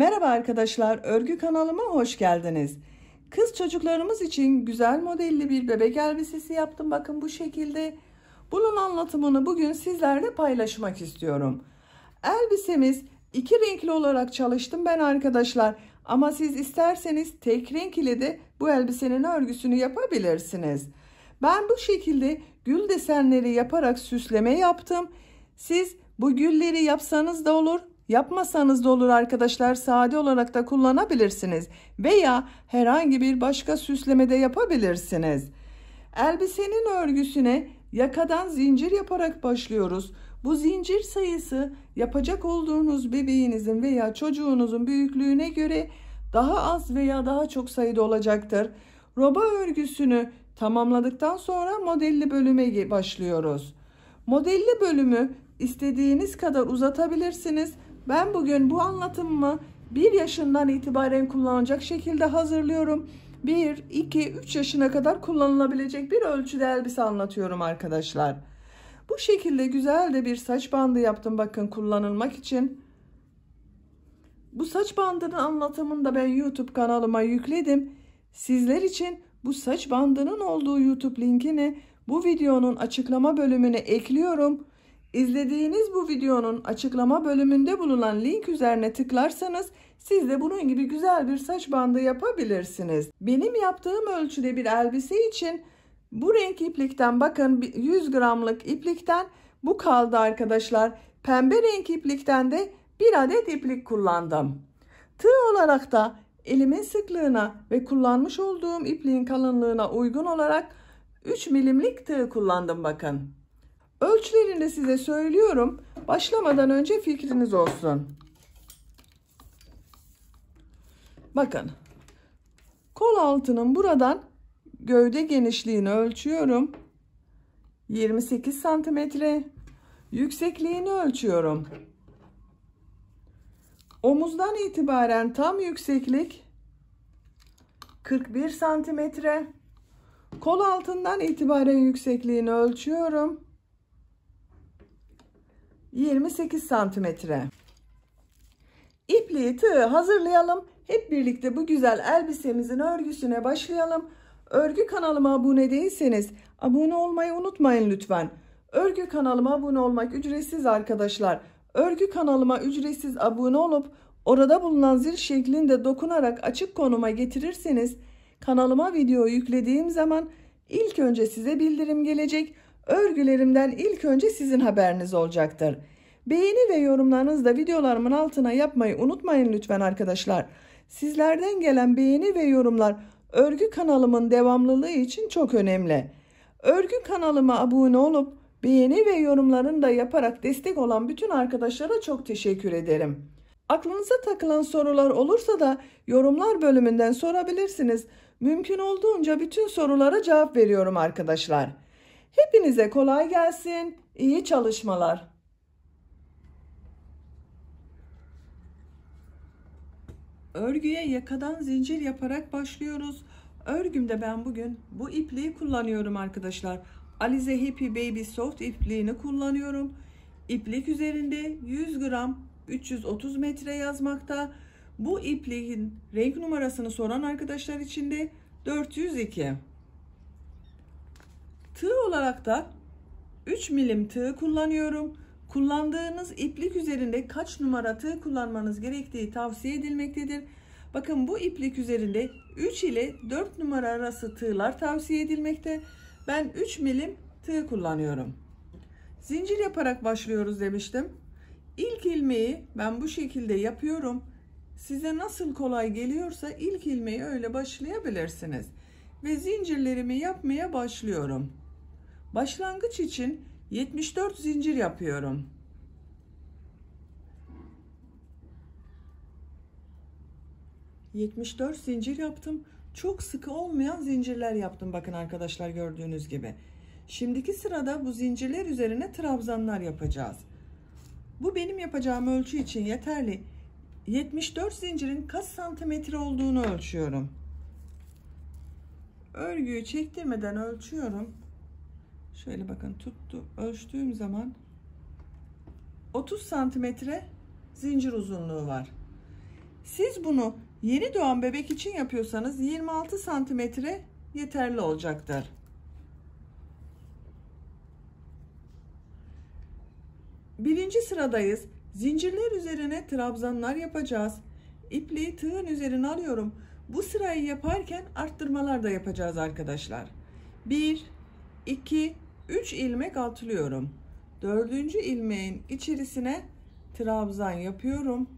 Merhaba arkadaşlar, örgü kanalıma hoş geldiniz. Kız çocuklarımız için güzel modelli bir bebek elbisesi yaptım. Bakın bu şekilde. Bunun anlatımını bugün sizlerle paylaşmak istiyorum. Elbisemiz iki renkli olarak çalıştım ben arkadaşlar. Ama siz isterseniz tek renk ile de bu elbisenin örgüsünü yapabilirsiniz. Ben bu şekilde gül desenleri yaparak süsleme yaptım. Siz bu gülleri yapsanız da olur, yapmasanız da olur arkadaşlar. Sade olarak da kullanabilirsiniz. Veya herhangi bir başka süslemede yapabilirsiniz. Elbisenin örgüsüne yakadan zincir yaparak başlıyoruz. Bu zincir sayısı yapacak olduğunuz bebeğinizin veya çocuğunuzun büyüklüğüne göre daha az veya daha çok sayıda olacaktır. Roba örgüsünü tamamladıktan sonra modelli bölüme başlıyoruz. Modelli bölümü istediğiniz kadar uzatabilirsiniz. Ben bugün bu anlatımımı 1 yaşından itibaren kullanacak şekilde hazırlıyorum. 1, 2, 3 yaşına kadar kullanılabilecek bir ölçüde elbise anlatıyorum arkadaşlar. Bu şekilde güzel de bir saç bandı yaptım bakın kullanılmak için. Bu saç bandının anlatımını da ben YouTube kanalıma yükledim. Sizler için bu saç bandının olduğu YouTube linkini bu videonun açıklama bölümüne ekliyorum. İzlediğiniz bu videonun açıklama bölümünde bulunan link üzerine tıklarsanız siz de bunun gibi güzel bir saç bandı yapabilirsiniz. Benim yaptığım ölçüde bir elbise için bu renk iplikten bakın 100 gramlık iplikten bu kaldı arkadaşlar. Pembe renk iplikten de bir adet iplik kullandım. Tığ olarak da elimin sıklığına ve kullanmış olduğum ipliğin kalınlığına uygun olarak 3 milimlik tığ kullandım bakın. Ölçülerini de size söylüyorum. Başlamadan önce fikriniz olsun. Bakın. Kol altının buradan gövde genişliğini ölçüyorum. 28 santimetre. Yüksekliğini ölçüyorum. Omuzdan itibaren tam yükseklik 41 santimetre. Kol altından itibaren yüksekliğini ölçüyorum. 28 santimetre. İpliği tığı hazırlayalım. Hep birlikte bu güzel elbisemizin örgüsüne başlayalım. Örgü kanalıma abone değilseniz abone olmayı unutmayın lütfen. Örgü kanalıma abone olmak ücretsiz arkadaşlar. Örgü kanalıma ücretsiz abone olup orada bulunan zil şeklinde dokunarak açık konuma getirirseniz kanalıma video yüklediğim zaman ilk önce size bildirim gelecek. Örgülerimden ilk önce sizin haberiniz olacaktır. Beğeni ve yorumlarınızı da videolarımın altına yapmayı unutmayın lütfen arkadaşlar. Sizlerden gelen beğeni ve yorumlar örgü kanalımın devamlılığı için çok önemli. Örgü kanalıma abone olup beğeni ve yorumlarını da yaparak destek olan bütün arkadaşlara çok teşekkür ederim. Aklınıza takılan sorular olursa da yorumlar bölümünden sorabilirsiniz. Mümkün olduğunca bütün sorulara cevap veriyorum arkadaşlar. Hepinize kolay gelsin. İyi çalışmalar. Örgüye yakadan zincir yaparak başlıyoruz. Örgümde ben bugün bu ipliği kullanıyorum arkadaşlar. Alize Happy Baby Soft ipliğini kullanıyorum. İplik üzerinde 100 gram 330 metre yazmakta. Bu ipliğin renk numarasını soran arkadaşlar için de 402. Tığ olarak da 3 milim tığ kullanıyorum. Kullandığınız iplik üzerinde kaç numara tığ kullanmanız gerektiği tavsiye edilmektedir. Bakın bu iplik üzerinde 3 ile 4 numara arası tığlar tavsiye edilmekte. Ben 3 milim tığ kullanıyorum. Zincir yaparak başlıyoruz demiştim. İlk ilmeği ben bu şekilde yapıyorum. Size nasıl kolay geliyorsa ilk ilmeği öyle başlayabilirsiniz. Ve zincirlerimi yapmaya başlıyorum. Başlangıç için 74 zincir yapıyorum. ...74 zincir yaptım. Çok sıkı olmayan zincirler yaptım. Bakın arkadaşlar gördüğünüz gibi. Şimdiki sırada bu zincirler üzerine trabzanlar yapacağız. Bu benim yapacağım ölçü için yeterli. 74 zincirin kaç santimetre olduğunu ölçüyorum. Örgüyü çektirmeden ölçüyorum. Şöyle bakın tuttu. Ölçtüğüm zaman 30 santimetre zincir uzunluğu var. Siz bunu yeni doğan bebek için yapıyorsanız 26 santimetre yeterli olacaktır. Birinci sıradayız. Zincirler üzerine trabzanlar yapacağız. İpliği tığın üzerine alıyorum. Bu sırayı yaparken arttırmalar da yapacağız arkadaşlar. 1, 2, 3 ilmek atlıyorum. Dördüncü ilmeğin içerisine trabzan yapıyorum.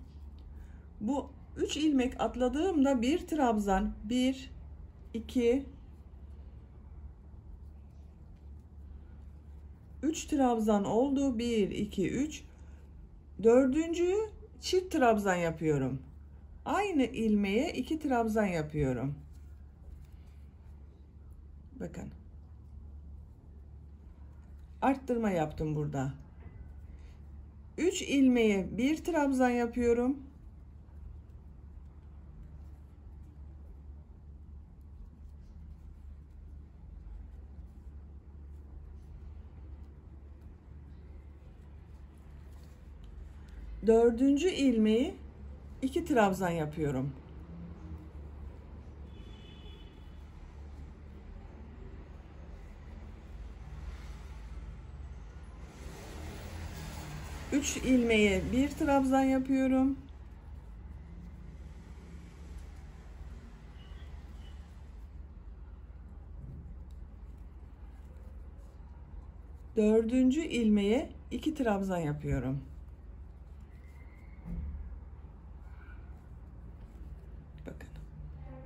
Bu 3 ilmek atladığımda bir trabzan 1 2 3 trabzan oldu. 1 2 3 Dördüncüyü çift trabzan yapıyorum. Aynı ilmeğe iki trabzan yapıyorum. Bakın. Arttırma yaptım burada. 3 ilmeğe bir trabzan yapıyorum. dördüncü ilmeği iki trabzan yapıyorum. Üç ilmeğe bir trabzan yapıyorum. Dördüncü ilmeğe iki trabzan yapıyorum.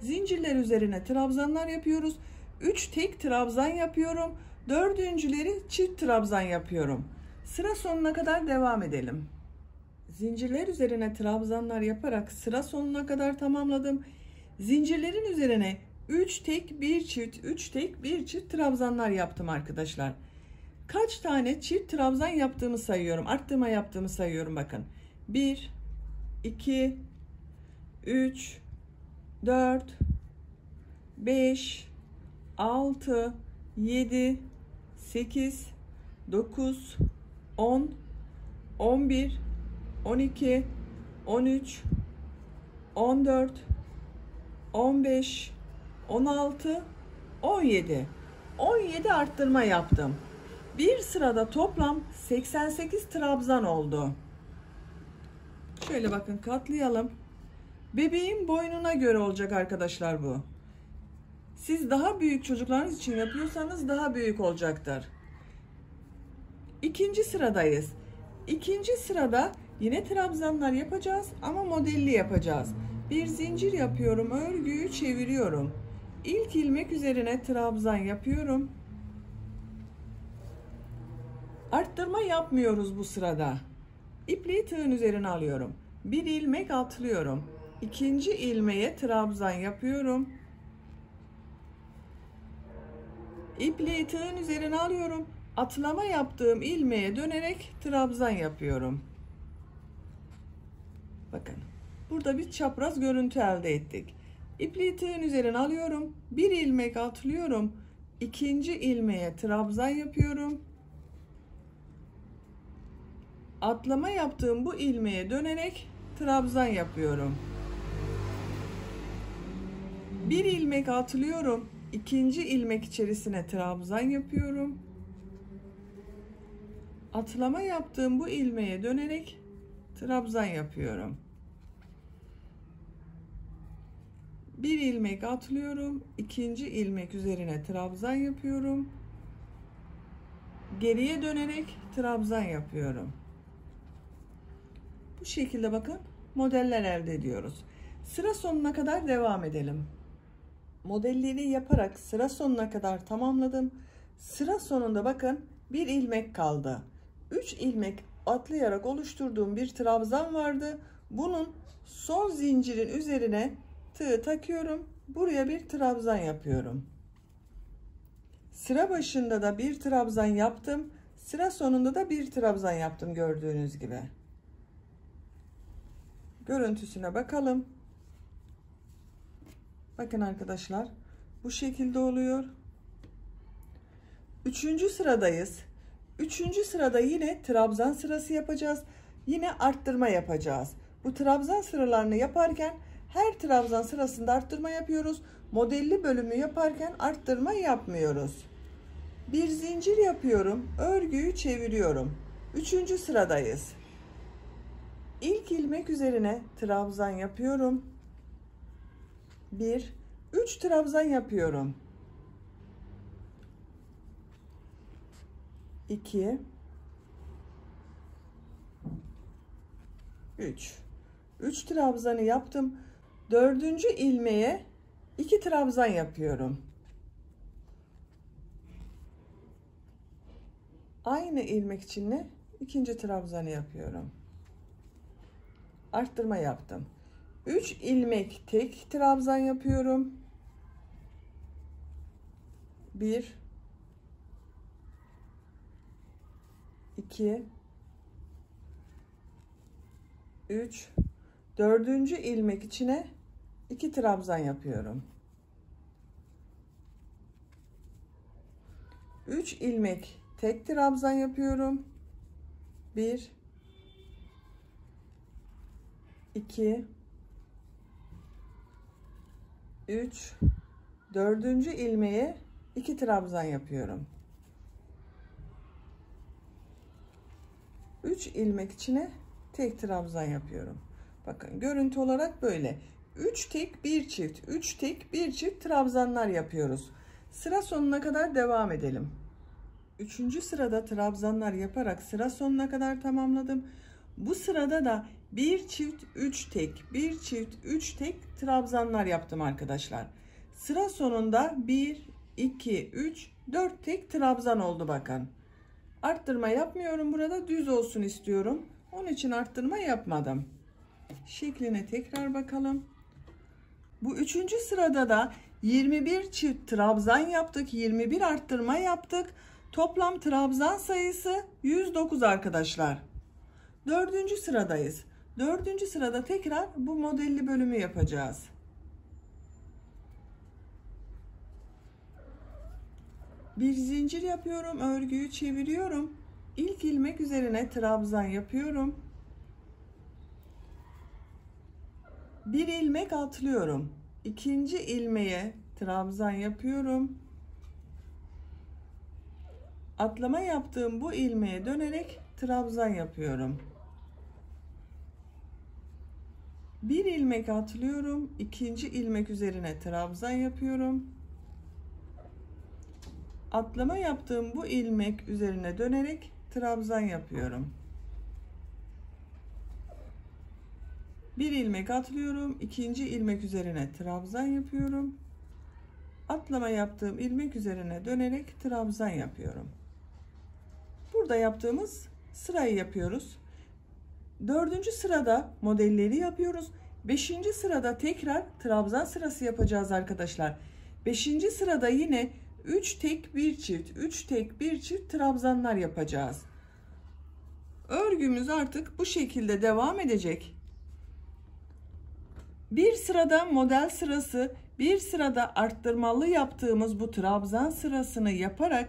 Zincirler üzerine trabzanlar yapıyoruz. 3 tek trabzan yapıyorum. Dördüncüleri çift trabzan yapıyorum. Sıra sonuna kadar devam edelim. Zincirler üzerine trabzanlar yaparak sıra sonuna kadar tamamladım. Zincirlerin üzerine 3 tek 1 çift 3 tek 1 çift trabzanlar yaptım arkadaşlar. Kaç tane çift trabzan yaptığımı sayıyorum. Arttırma yaptığımı sayıyorum bakın. 1 2 3 4 5 6 7 8 9 10 11 12 13 14 15 16 17 17 arttırma yaptım. Bir sırada toplam 88 trabzan oldu. Şöyle bakın katlayalım. Bebeğin boynuna göre olacak arkadaşlar bu. Siz daha büyük çocuklarınız için yapıyorsanız daha büyük olacaktır. İkinci sıradayız. İkinci sırada yine trabzanlar yapacağız ama modelli yapacağız. Bir zincir yapıyorum, örgüyü çeviriyorum. İlk ilmek üzerine trabzan yapıyorum. Arttırma yapmıyoruz bu sırada. İpliği tığın üzerine alıyorum. Bir ilmek atlıyorum ikinci ilmeğe trabzan yapıyorum. İpliği tığın üzerine alıyorum. Atlama yaptığım ilmeğe dönerek trabzan yapıyorum. Bakın. Burada bir çapraz görüntü elde ettik. İpliği tığın üzerine alıyorum. Bir ilmek atlıyorum. İkinci ilmeğe trabzan yapıyorum. Atlama yaptığım bu ilmeğe dönerek trabzan yapıyorum. Bir ilmek atlıyorum. ikinci ilmek içerisine trabzan yapıyorum. Atlama yaptığım bu ilmeğe dönerek trabzan yapıyorum. Bir ilmek atlıyorum. ikinci ilmek üzerine trabzan yapıyorum. Geriye dönerek trabzan yapıyorum. Bu şekilde bakın modeller elde ediyoruz. Sıra sonuna kadar devam edelim modelleri yaparak sıra sonuna kadar tamamladım. Sıra sonunda bakın bir ilmek kaldı. 3 ilmek atlayarak oluşturduğum bir trabzan vardı. Bunun son zincirin üzerine tığ takıyorum. Buraya bir trabzan yapıyorum. Sıra başında da bir trabzan yaptım. Sıra sonunda da bir trabzan yaptım gördüğünüz gibi. Görüntüsüne bakalım. Bakın arkadaşlar bu şekilde oluyor. Üçüncü sıradayız. Üçüncü sırada yine trabzan sırası yapacağız. Yine arttırma yapacağız. Bu trabzan sıralarını yaparken her trabzan sırasında arttırma yapıyoruz. Modelli bölümü yaparken arttırma yapmıyoruz. Bir zincir yapıyorum. Örgüyü çeviriyorum. Üçüncü sıradayız. İlk ilmek üzerine trabzan yapıyorum. Bir, üç trabzan yapıyorum. 2 3 3 trabzanı yaptım. Dördüncü ilmeğe 2 trabzan yapıyorum. Aynı ilmek içine ikinci trabzanı yapıyorum. Arttırma yaptım. 3 ilmek tek trabzan yapıyorum. 1 2 3 dördüncü ilmek içine 2 trabzan yapıyorum. 3 ilmek tek trabzan yapıyorum. 1 2 3 dördüncü ilmeğe 2 trabzan yapıyorum. 3 ilmek içine tek trabzan yapıyorum. Bakın görüntü olarak böyle. 3 tek bir çift, 3 tek bir çift trabzanlar yapıyoruz. Sıra sonuna kadar devam edelim. Üçüncü sırada trabzanlar yaparak sıra sonuna kadar tamamladım. Bu sırada da bir çift 3 tek, bir çift 3 tek trabzanlar yaptım arkadaşlar. Sıra sonunda 1, 2, 3, 4 tek trabzan oldu bakın. Arttırma yapmıyorum burada düz olsun istiyorum. Onun için arttırma yapmadım. Şekline tekrar bakalım. Bu üçüncü sırada da 21 çift trabzan yaptık. 21 arttırma yaptık. Toplam trabzan sayısı 109 arkadaşlar. Dördüncü sıradayız. Dördüncü sırada tekrar bu modelli bölümü yapacağız. Bir zincir yapıyorum. Örgüyü çeviriyorum. İlk ilmek üzerine trabzan yapıyorum. Bir ilmek atlıyorum. İkinci ilmeğe trabzan yapıyorum. Atlama yaptığım bu ilmeğe dönerek trabzan yapıyorum. Bir ilmek atlıyorum. ikinci ilmek üzerine trabzan yapıyorum atlama yaptığım bu ilmek üzerine dönerek trabzan yapıyorum. Bir ilmek atlıyorum. ikinci ilmek üzerine trabzan yapıyorum. Atlama yaptığım ilmek üzerine dönerek trabzan yapıyorum. Burada yaptığımız sırayı yapıyoruz. Dördüncü sırada modelleri yapıyoruz. Beşinci sırada tekrar trabzan sırası yapacağız arkadaşlar. Beşinci sırada yine 3 tek bir çift 3 tek bir çift trabzanlar yapacağız. Örgümüz artık bu şekilde devam edecek. Bir sırada model sırası, bir sırada arttırmalı yaptığımız bu trabzan sırasını yaparak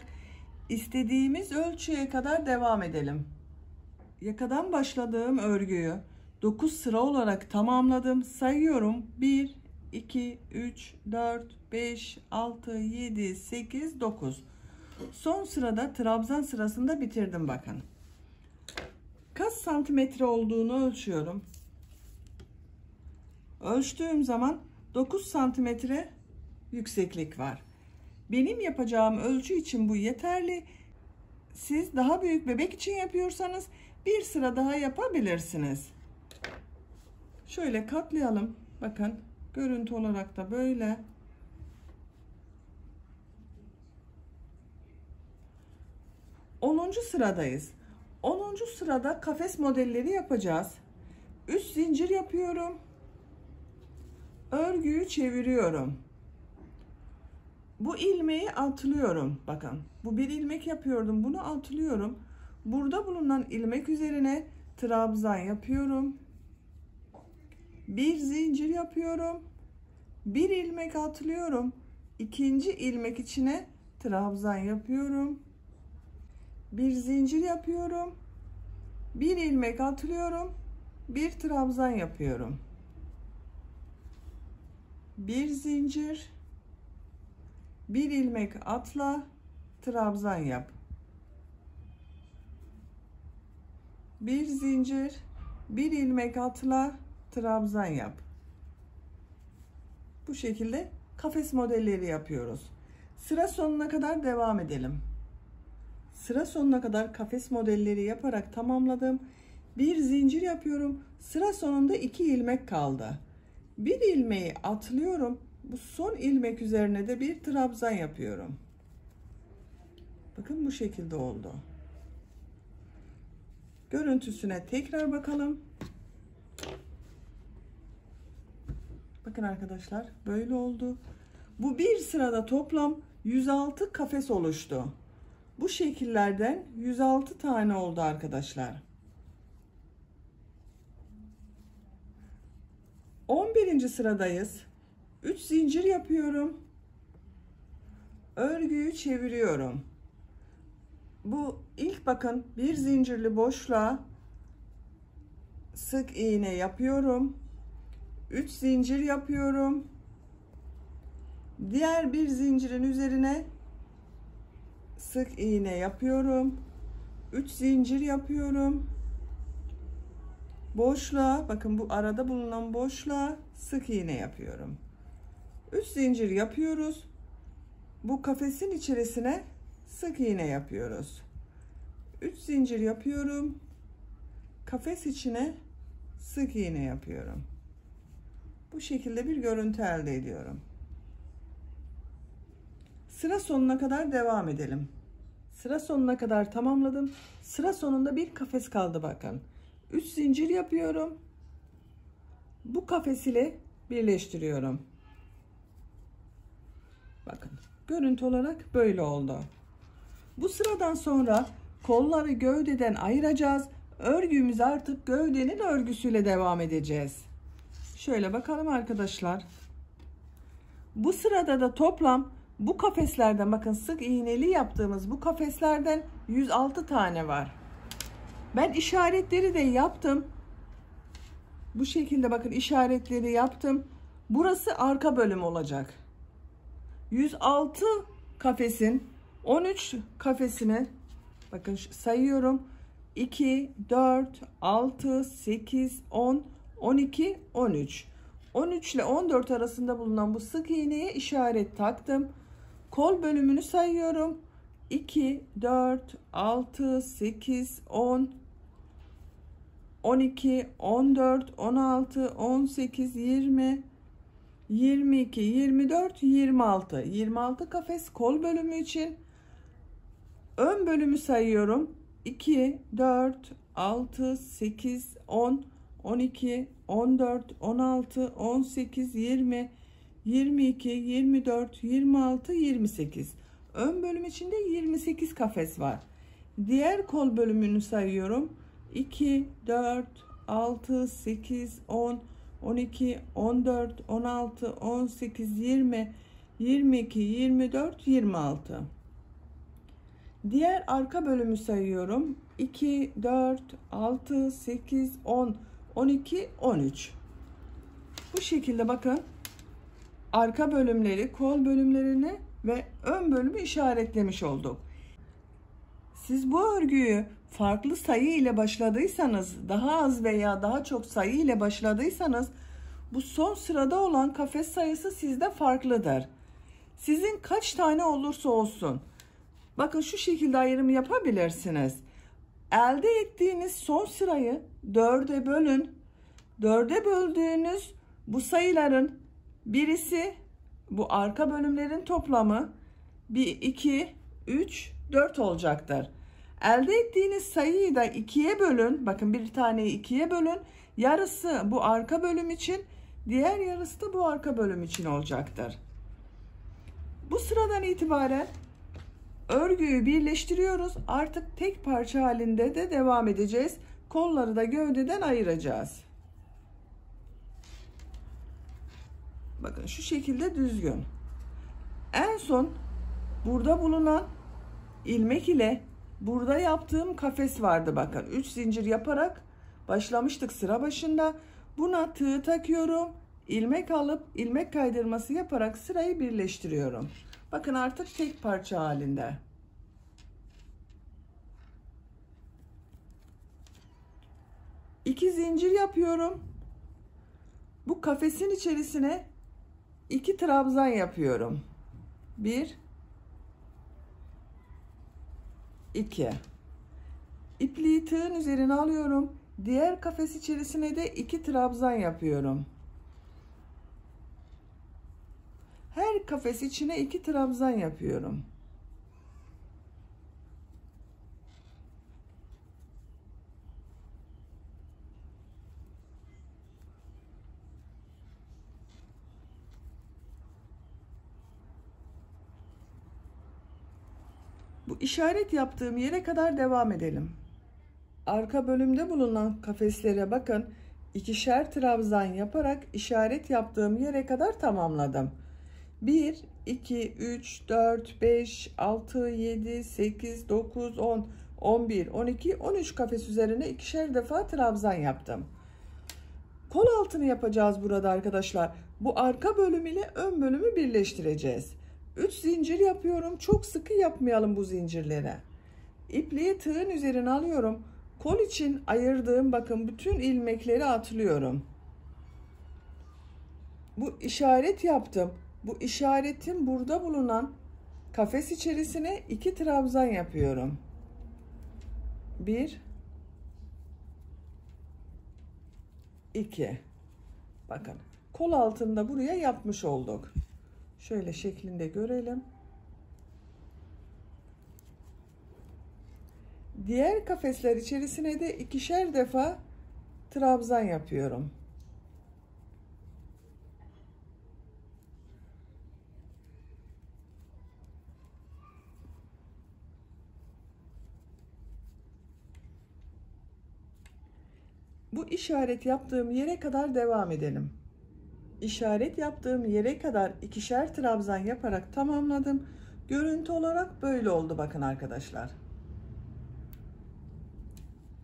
istediğimiz ölçüye kadar devam edelim. Yakadan başladığım örgüyü 9 sıra olarak tamamladım. Sayıyorum. 1 2 3 4 5, 6, 7, 8, 9. Son sırada trabzan sırasında bitirdim bakın. Kaç santimetre olduğunu ölçüyorum. Ölçtüğüm zaman 9 santimetre yükseklik var. Benim yapacağım ölçü için bu yeterli. Siz daha büyük bebek için yapıyorsanız bir sıra daha yapabilirsiniz. Şöyle katlayalım. Bakın görüntü olarak da böyle. 10. sıradayız. 10. sırada kafes modelleri yapacağız. Üst zincir yapıyorum. Örgüyü çeviriyorum. Bu ilmeği atlıyorum. Bakın bu bir ilmek yapıyordum. Bunu atlıyorum. Burada bulunan ilmek üzerine trabzan yapıyorum. Bir zincir yapıyorum. Bir ilmek atlıyorum. İkinci ilmek içine trabzan yapıyorum bir zincir yapıyorum bir ilmek atlıyorum bir trabzan yapıyorum. Bir zincir, bir ilmek atla, trabzan yap. Bir zincir, bir ilmek atla, trabzan yap. Bu şekilde kafes modelleri yapıyoruz. Sıra sonuna kadar devam edelim. Sıra sonuna kadar kafes modelleri yaparak tamamladım. Bir zincir yapıyorum. Sıra sonunda iki ilmek kaldı. Bir ilmeği atlıyorum. Bu son ilmek üzerine de bir trabzan yapıyorum. Bakın bu şekilde oldu. Görüntüsüne tekrar bakalım. Bakın arkadaşlar böyle oldu. Bu bir sırada toplam 106 kafes oluştu. Bu şekillerden 106 tane oldu arkadaşlar. 11. sıradayız. 3 zincir yapıyorum. Örgüyü çeviriyorum. Bu ilk bakın bir zincirli boşluğa sık iğne yapıyorum. 3 zincir yapıyorum. Diğer bir zincirin üzerine sık iğne yapıyorum. 3 zincir yapıyorum. Boşluğa bakın bu arada bulunan boşluğa sık iğne yapıyorum. 3 zincir yapıyoruz. Bu kafesin içerisine sık iğne yapıyoruz. 3 zincir yapıyorum. Kafes içine sık iğne yapıyorum. Bu şekilde bir görüntü elde ediyorum. Sıra sonuna kadar devam edelim. Sıra sonuna kadar tamamladım. Sıra sonunda bir kafes kaldı bakın. 3 zincir yapıyorum. Bu kafes ile birleştiriyorum. Bakın görüntü olarak böyle oldu. Bu sıradan sonra kolları gövdeden ayıracağız. Örgümüz artık gövdenin örgüsüyle devam edeceğiz. Şöyle bakalım arkadaşlar. Bu sırada da toplam bu kafeslerden bakın sık iğneli yaptığımız bu kafeslerden 106 tane var. Ben işaretleri de yaptım. Bu şekilde bakın işaretleri yaptım. Burası arka bölüm olacak. 106 kafesin 13 kafesine bakın sayıyorum. 2, 4, 6, 8, 10, 12, 13. 13 ile 14 arasında bulunan bu sık iğneye işaret taktım. Kol bölümünü sayıyorum. 2, 4, 6, 8, 10, 12, 14, 16, 18, 20, 22, 24, 26. 26 kafes kol bölümü için. Ön bölümü sayıyorum. 2, 4, 6, 8, 10, 12, 14, 16, 18, 20, 22, 24, 26, 28. Ön bölüm içinde 28 kafes var. Diğer kol bölümünü sayıyorum. 2, 4, 6, 8, 10, 12, 14, 16, 18, 20, 22, 24, 26. Diğer arka bölümü sayıyorum. 2, 4, 6, 8, 10, 12, 13. Bu şekilde bakın arka bölümleri, kol bölümlerini ve ön bölümü işaretlemiş olduk. Siz bu örgüyü farklı sayı ile başladıysanız, daha az veya daha çok sayı ile başladıysanız bu son sırada olan kafes sayısı sizde farklıdır. Sizin kaç tane olursa olsun. Bakın şu şekilde ayrım yapabilirsiniz. Elde ettiğiniz son sırayı dörde bölün. Dörde böldüğünüz bu sayıların birisi bu arka bölümlerin toplamı 1, 2, 3, 4 olacaktır. Elde ettiğiniz sayıyı da ikiye bölün. Bakın bir taneyi ikiye bölün. Yarısı bu arka bölüm için, diğer yarısı da bu arka bölüm için olacaktır. Bu sıradan itibaren örgüyü birleştiriyoruz. Artık tek parça halinde de devam edeceğiz. Kolları da gövdeden ayıracağız. Bakın şu şekilde düzgün. En son burada bulunan ilmek ile burada yaptığım kafes vardı bakın. 3 zincir yaparak başlamıştık sıra başında. Buna tığ takıyorum. ilmek alıp ilmek kaydırması yaparak sırayı birleştiriyorum. Bakın artık tek parça halinde. İki zincir yapıyorum. Bu kafesin içerisine iki trabzan yapıyorum. Bir, iki. İpliği tığın üzerine alıyorum. Diğer kafes içerisine de iki trabzan yapıyorum. Her kafes içine iki trabzan yapıyorum. Bu işaret yaptığım yere kadar devam edelim. Arka bölümde bulunan kafeslere bakın. ikişer trabzan yaparak işaret yaptığım yere kadar tamamladım. 1, 2, 3, 4, 5, 6, 7, 8, 9, 10, 11, 12, 13 kafes üzerine ikişer defa trabzan yaptım. Kol altını yapacağız burada arkadaşlar. Bu arka bölüm ile ön bölümü birleştireceğiz. 3 zincir yapıyorum. Çok sıkı yapmayalım bu zincirlere. İpliği tığın üzerine alıyorum. Kol için ayırdığım bakın bütün ilmekleri atlıyorum. Bu işaret yaptım. Bu işaretin burada bulunan kafes içerisine iki trabzan yapıyorum. Bir, iki. Bakın kol altında buraya yapmış olduk. Şöyle şeklinde görelim. Diğer kafesler içerisine de ikişer defa trabzan yapıyorum. Bu işaret yaptığım yere kadar devam edelim. İşaret yaptığım yere kadar ikişer trabzan yaparak tamamladım. Görüntü olarak böyle oldu bakın arkadaşlar.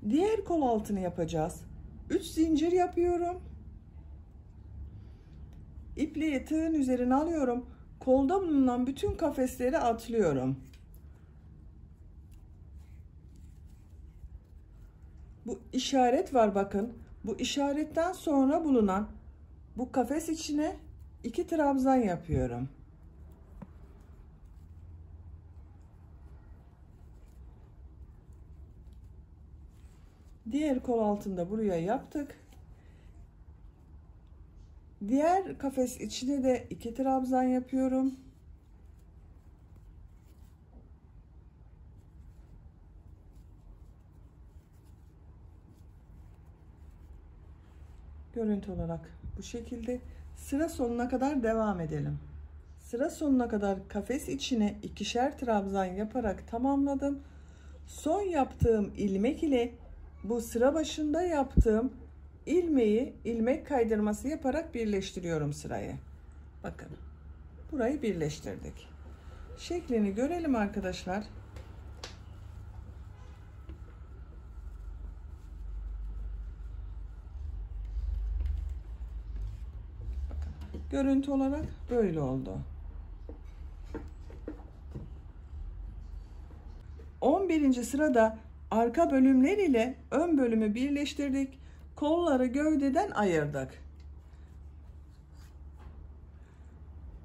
Diğer kol altını yapacağız. 3 zincir yapıyorum. İpliği tığın üzerine alıyorum. Kolda bulunan bütün kafesleri atlıyorum. Bu işaret var bakın. Bu işaretten sonra bulunan bu kafes içine iki trabzan yapıyorum. Diğer kol altında buraya yaptık. Diğer kafes içine de iki trabzan yapıyorum. Görüntü olarak bu şekilde sıra sonuna kadar devam edelim. Sıra sonuna kadar kafes içine ikişer trabzan yaparak tamamladım. Son yaptığım ilmek ile bu sıra başında yaptığım ilmeği ilmek kaydırması yaparak birleştiriyorum sırayı. Bakın. Burayı birleştirdik. Şeklini görelim arkadaşlar. Görüntü olarak böyle oldu. 11. sırada arka bölümler ile ön bölümü birleştirdik. Kolları gövdeden ayırdık.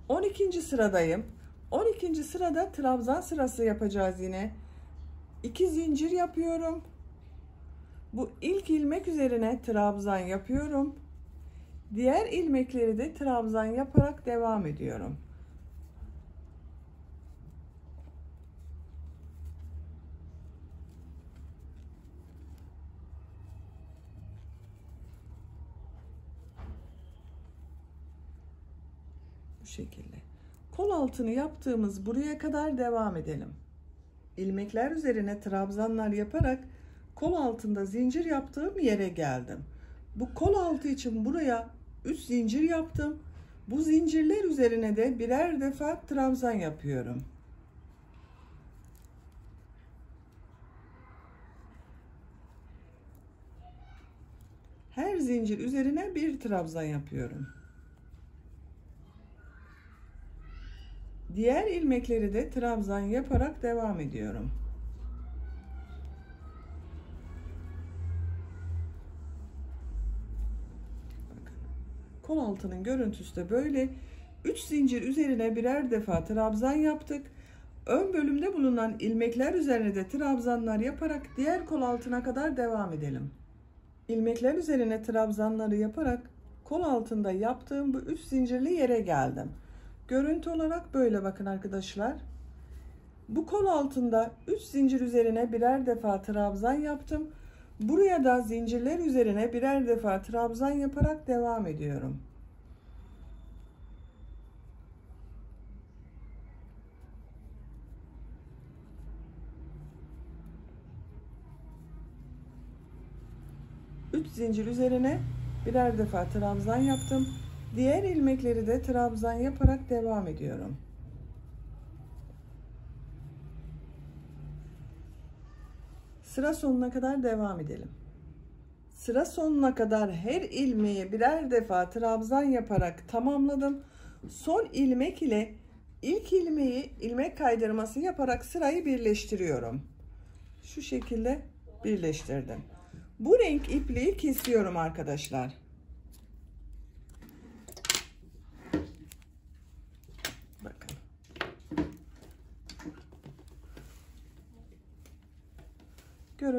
12. sıradayım. 12. sırada trabzan sırası yapacağız yine. 2 zincir yapıyorum. Bu ilk ilmek üzerine trabzan yapıyorum. Diğer ilmekleri de trabzan yaparak devam ediyorum. şekilde. Kol altını yaptığımız buraya kadar devam edelim. İlmekler üzerine trabzanlar yaparak kol altında zincir yaptığım yere geldim. Bu kol altı için buraya 3 zincir yaptım. Bu zincirler üzerine de birer defa trabzan yapıyorum. zincir üzerine bir trabzan yapıyorum. Diğer ilmekleri de trabzan yaparak devam ediyorum. Kol altının görüntüsü de böyle. 3 zincir üzerine birer defa trabzan yaptık. Ön bölümde bulunan ilmekler üzerine de trabzanlar yaparak diğer kol altına kadar devam edelim. İlmekler üzerine trabzanları yaparak kol altında yaptığım bu üç zincirli yere geldim. Görüntü olarak böyle bakın arkadaşlar. Bu kol altında 3 zincir üzerine birer defa trabzan yaptım. Buraya da zincirler üzerine birer defa trabzan yaparak devam ediyorum. Üç zincir üzerine birer defa trabzan yaptım. Diğer ilmekleri de trabzan yaparak devam ediyorum. Sıra sonuna kadar devam edelim. Sıra sonuna kadar her ilmeği birer defa trabzan yaparak tamamladım. Son ilmek ile ilk ilmeği ilmek kaydırması yaparak sırayı birleştiriyorum. Şu şekilde birleştirdim. Bu renk ipliği kesiyorum arkadaşlar. Bakın.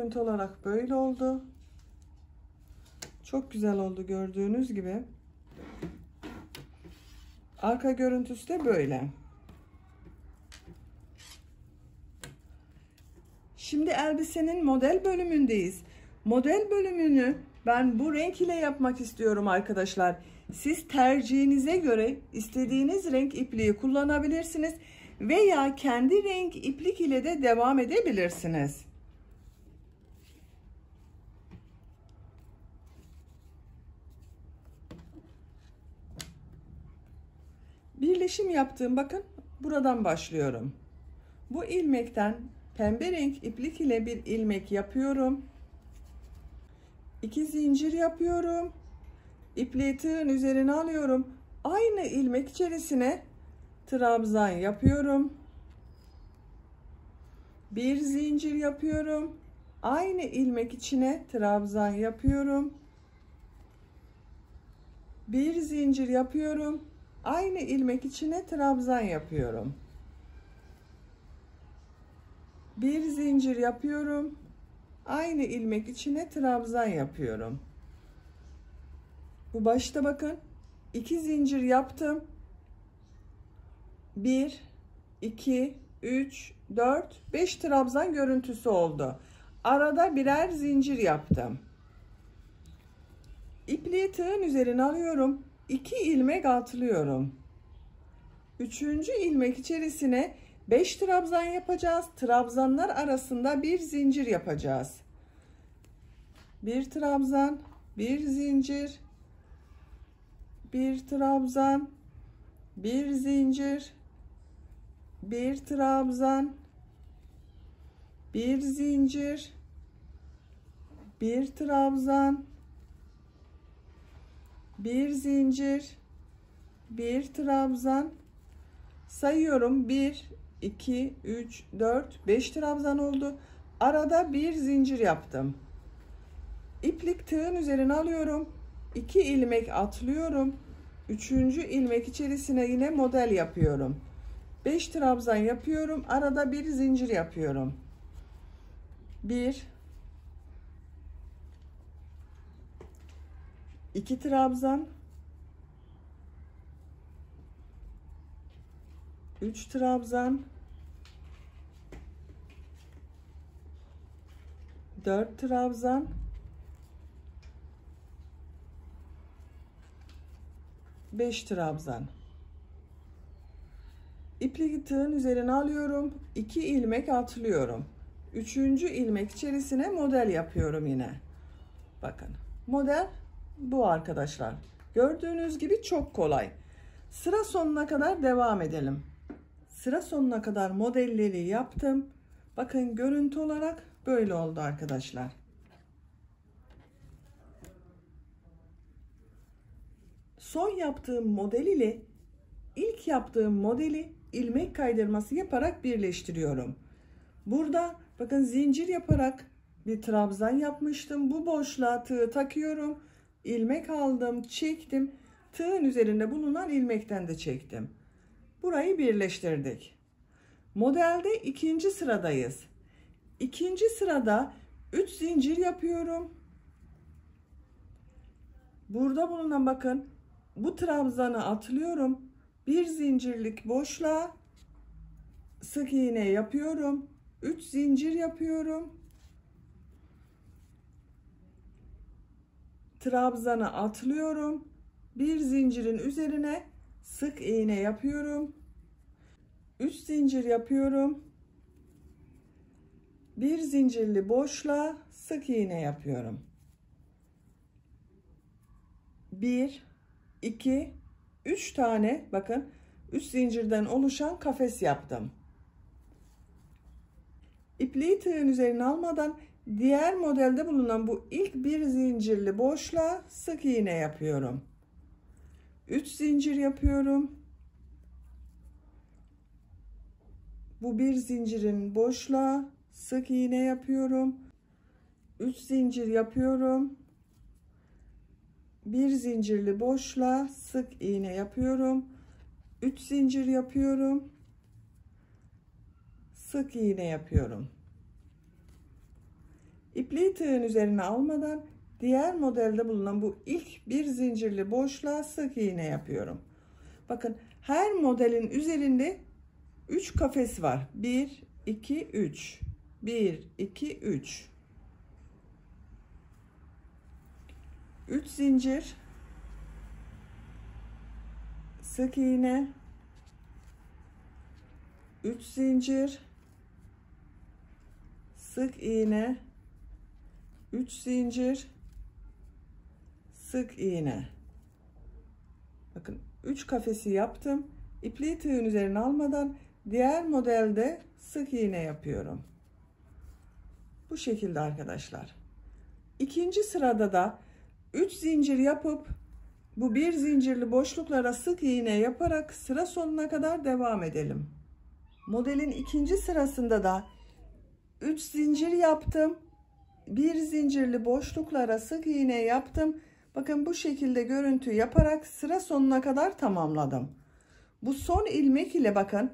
Görüntü olarak böyle oldu. Çok güzel oldu gördüğünüz gibi. Arka görüntüsü de böyle. Şimdi elbisenin model bölümündeyiz. Model bölümünü ben bu renk ile yapmak istiyorum arkadaşlar. Siz tercihinize göre istediğiniz renk ipliği kullanabilirsiniz veya kendi renk iplik ile de devam edebilirsiniz. Birleşim yaptığım bakın buradan başlıyorum. Bu ilmekten pembe renk iplik ile bir ilmek yapıyorum. 2 zincir yapıyorum. İpliği tığın üzerine alıyorum. Aynı ilmek içerisine trabzan yapıyorum. Bir zincir yapıyorum. Aynı ilmek içine trabzan yapıyorum. Bir zincir yapıyorum. Aynı ilmek içine trabzan yapıyorum. Bir zincir yapıyorum aynı ilmek içine trabzan yapıyorum. Bu başta bakın. iki zincir yaptım. 1 2 3 4 5 trabzan görüntüsü oldu. Arada birer zincir yaptım. İpliği tığın üzerine alıyorum. 2 ilmek atlıyorum. Üçüncü ilmek içerisine 5 trabzan yapacağız. Trabzanlar arasında bir zincir yapacağız. Bir trabzan, bir zincir, bir trabzan, bir zincir, bir trabzan, bir zincir, bir trabzan, bir zincir, bir trabzan sayıyorum 1 2, 3, 4, 5 trabzan oldu. Arada bir zincir yaptım. İplik tığın üzerine alıyorum. 2 ilmek atlıyorum. 3. ilmek içerisine yine model yapıyorum. 5 trabzan yapıyorum. Arada bir zincir yapıyorum. 1 2 trabzan. 3 trabzan. 4 trabzan. 5 trabzan. İplik tığın üzerine alıyorum. 2 ilmek atlıyorum. 3. ilmek içerisine model yapıyorum yine. Bakın model bu arkadaşlar gördüğünüz gibi çok kolay sıra sonuna kadar devam edelim Sıra sonuna kadar modelleri yaptım. Bakın görüntü olarak böyle oldu arkadaşlar. son yaptığım model ile ilk yaptığım modeli ilmek kaydırması yaparak birleştiriyorum. Burada bakın zincir yaparak bir trabzan yapmıştım. Bu boşluğa tığ takıyorum. İlmek aldım, çektim. Tığın üzerinde bulunan ilmekten de çektim. Burayı birleştirdik. Modelde ikinci sıradayız. İkinci sırada 3 zincir yapıyorum. Burada bulunan bakın bu trabzanı atlıyorum. Bir zincirlik boşluğa sık iğne yapıyorum. 3 zincir yapıyorum. Trabzanı atlıyorum. Bir zincirin üzerine sık iğne yapıyorum. 3 zincir yapıyorum. Bir zincirli boşluğa sık iğne yapıyorum. 1 2 3 tane bakın 3 zincirden oluşan kafes yaptım. İpliği tığın üzerine almadan diğer modelde bulunan bu ilk bir zincirli boşluğa sık iğne yapıyorum. 3 zincir yapıyorum. Bu bir zincirin boşluğa sık iğne yapıyorum. 3 zincir yapıyorum. Bir zincirli boşluğa sık iğne yapıyorum. 3 zincir yapıyorum. Sık iğne yapıyorum. İpliği tığın üzerine almadan diğer modelde bulunan bu ilk bir zincirli boşluğa sık iğne yapıyorum. Bakın her modelin üzerinde 3 kafes var. 1 2 3 1 2 3 3 zincir. Sık iğne. 3 zincir. Sık iğne 3 zincir. Sık iğne. Bakın 3 kafesi yaptım. İpliği tığın üzerine almadan diğer modelde sık iğne yapıyorum. Bu şekilde arkadaşlar. İkinci sırada da 3 zincir yapıp bu bir zincirli boşluklara sık iğne yaparak sıra sonuna kadar devam edelim. Modelin ikinci sırasında da 3 zincir yaptım bir zincirli boşluklara sık iğne yaptım. Bakın bu şekilde görüntü yaparak sıra sonuna kadar tamamladım. Bu son ilmek ile bakın.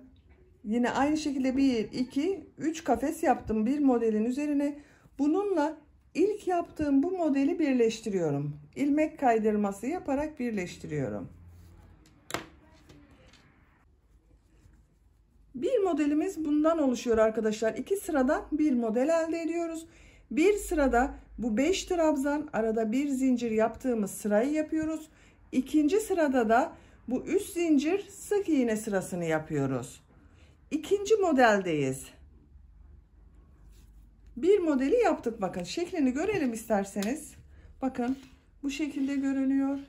Yine aynı şekilde 1 2 3 kafes yaptım bir modelin üzerine. Bununla ilk yaptığım bu modeli birleştiriyorum. İlmek kaydırması yaparak birleştiriyorum. Bir modelimiz bundan oluşuyor arkadaşlar. İki sıradan bir model elde ediyoruz bir sırada bu 5 trabzan arada bir zincir yaptığımız sırayı yapıyoruz ikinci sırada da bu 3 zincir sık iğne sırasını yapıyoruz ikinci modeldeyiz. Bir modeli yaptık bakın. Şeklini görelim isterseniz. Bakın bu şekilde görünüyor.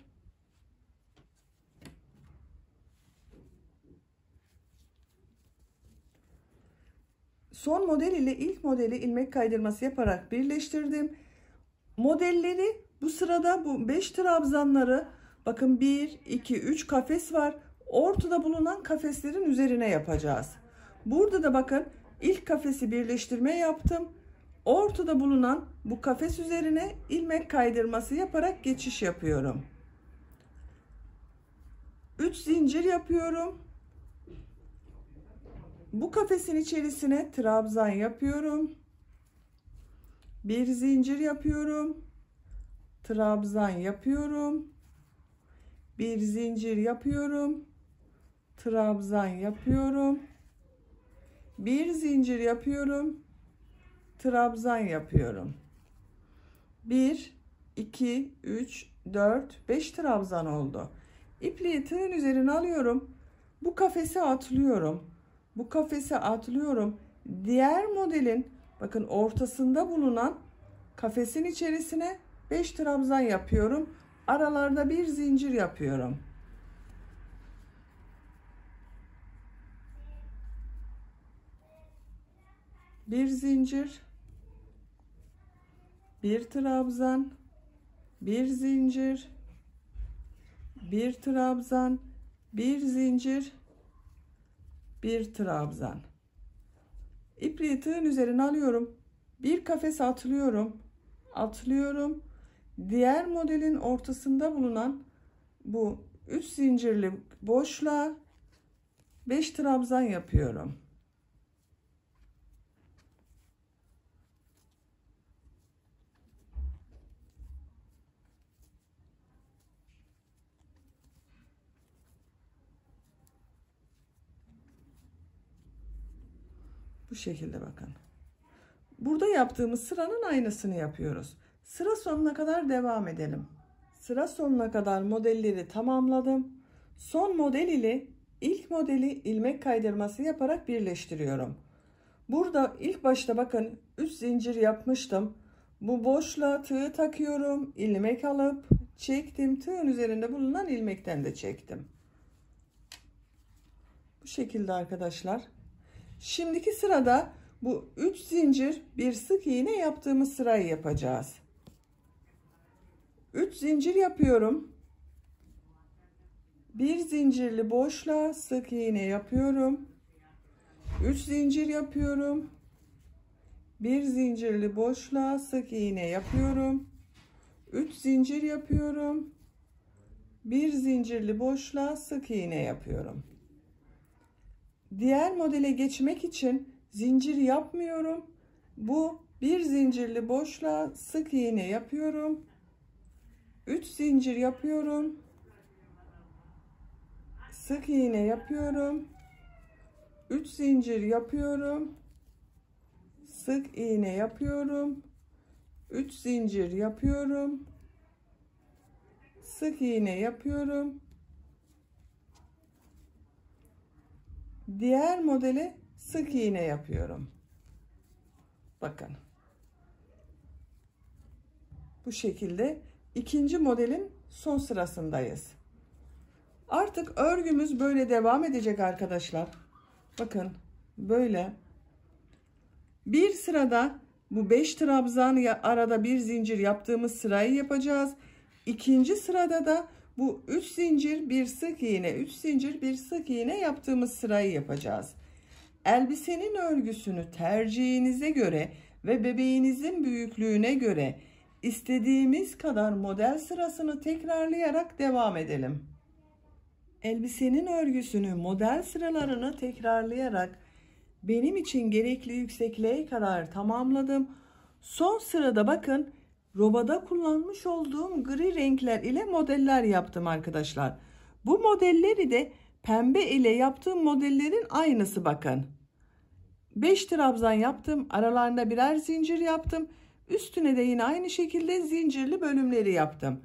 Son model ile ilk modeli ilmek kaydırması yaparak birleştirdim. Modelleri bu sırada bu 5 trabzanları bakın 1 2 3 kafes var. Ortada bulunan kafeslerin üzerine yapacağız. Burada da bakın ilk kafesi birleştirme yaptım. Ortada bulunan bu kafes üzerine ilmek kaydırması yaparak geçiş yapıyorum. 3 zincir yapıyorum. Bu kafesin içerisine trabzan yapıyorum. Bir zincir yapıyorum. Trabzan yapıyorum. Bir zincir yapıyorum. Trabzan yapıyorum bir zincir yapıyorum trabzan yapıyorum 1 2 3 4 5 trabzan oldu ipliği tığın üzerine alıyorum bu kafese atlıyorum bu kafese atlıyorum diğer modelin bakın ortasında bulunan kafesin içerisine 5 trabzan yapıyorum. Aralarda bir zincir yapıyorum. Bir zincir bir trabzan bir zincir bir trabzan, bir zincir, bir trabzan. İpliği tığın üzerine alıyorum. Bir kafes atlıyorum. Atlıyorum. Diğer modelin ortasında bulunan bu 3 zincirli boşluğa 5 trabzan yapıyorum. Bu şekilde bakın. Burada yaptığımız sıranın aynısını yapıyoruz. Sıra sonuna kadar devam edelim. Sıra sonuna kadar modelleri tamamladım. Son model ile ilk modeli ilmek kaydırması yaparak birleştiriyorum. Burada ilk başta bakın 3 zincir yapmıştım. Bu boşluğa tığ takıyorum. ilmek alıp çektim. Tığın üzerinde bulunan ilmekten de çektim. Bu şekilde arkadaşlar. Şimdiki sırada bu 3 zincir bir sık iğne yaptığımız sırayı yapacağız. 3 zincir yapıyorum. Bir zincirli boşluğa sık iğne yapıyorum. 3 zincir yapıyorum. Bir zincirli boşluğa sık iğne yapıyorum. 3 zincir yapıyorum. Bir zincirli boşluğa sık iğne yapıyorum. Diğer modele geçmek için zincir yapmıyorum. Bu bir zincirli boşluğa sık iğne yapıyorum. 3 zincir yapıyorum. Sık iğne yapıyorum. 3 zincir yapıyorum. Sık iğne yapıyorum. 3 zincir yapıyorum. Sık iğne yapıyorum. Diğer modeli sık iğne yapıyorum. Bakın. Bu şekilde ikinci modelin son sırasındayız. Artık örgümüz böyle devam edecek arkadaşlar. Bakın böyle. Bir sırada bu 5 trabzan arada bir zincir yaptığımız sırayı yapacağız. İkinci sırada da bu 3 zincir bir sık iğne 3 zincir bir sık iğne yaptığımız sırayı yapacağız. Elbisenin örgüsünü tercihinize göre ve bebeğinizin büyüklüğüne göre istediğimiz kadar model sırasını tekrarlayarak devam edelim. Elbisenin örgüsünü model sıralarını tekrarlayarak benim için gerekli yüksekliğe kadar tamamladım. Son sırada bakın robada kullanmış olduğum gri renkler ile modeller yaptım arkadaşlar. Bu modelleri de pembe ile yaptığım modellerin aynısı bakın. 5 trabzan yaptım. Aralarında birer zincir yaptım. Üstüne de yine aynı şekilde zincirli bölümleri yaptım.